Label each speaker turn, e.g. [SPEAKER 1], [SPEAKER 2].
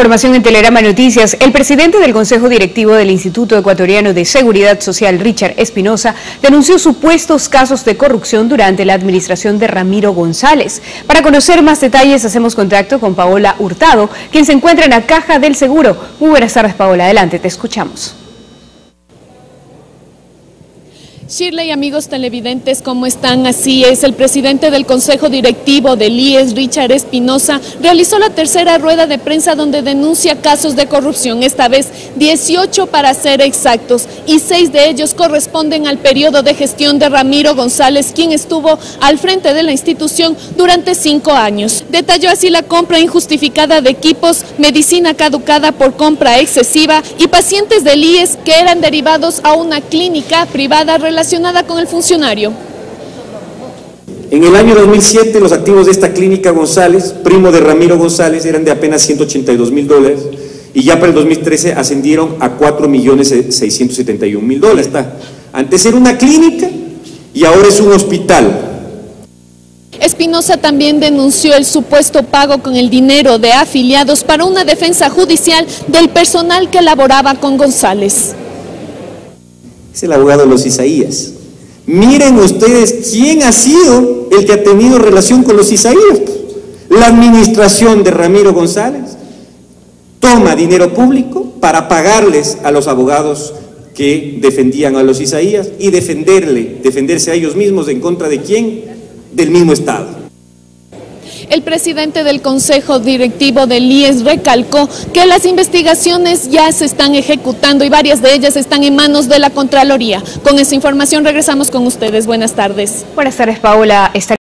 [SPEAKER 1] Información en Telerama Noticias. El presidente del Consejo Directivo del Instituto Ecuatoriano de Seguridad Social, Richard Espinosa, denunció supuestos casos de corrupción durante la administración de Ramiro González. Para conocer más detalles, hacemos contacto con Paola Hurtado, quien se encuentra en la Caja del Seguro. Muy buenas tardes, Paola. Adelante, te escuchamos.
[SPEAKER 2] Shirley, amigos televidentes, ¿cómo están? Así es, el presidente del Consejo Directivo del IES, Richard Espinosa, realizó la tercera rueda de prensa donde denuncia casos de corrupción, esta vez 18 para ser exactos, y seis de ellos corresponden al periodo de gestión de Ramiro González, quien estuvo al frente de la institución durante cinco años. Detalló así la compra injustificada de equipos, medicina caducada por compra excesiva y pacientes del IES que eran derivados a una clínica privada relacionada relacionada con el funcionario.
[SPEAKER 3] En el año 2007 los activos de esta clínica González, primo de Ramiro González, eran de apenas 182 mil dólares y ya para el 2013 ascendieron a 4 millones 671 mil dólares. Antes era una clínica y ahora es un hospital.
[SPEAKER 2] Espinosa también denunció el supuesto pago con el dinero de afiliados para una defensa judicial del personal que laboraba con González
[SPEAKER 3] es el abogado de los Isaías. Miren ustedes quién ha sido el que ha tenido relación con los Isaías. La administración de Ramiro González toma dinero público para pagarles a los abogados que defendían a los Isaías y defenderle, defenderse a ellos mismos en contra de quién? Del mismo Estado.
[SPEAKER 2] El presidente del Consejo Directivo del IES recalcó que las investigaciones ya se están ejecutando y varias de ellas están en manos de la Contraloría. Con esa información regresamos con ustedes. Buenas tardes.
[SPEAKER 1] Buenas tardes, Paula.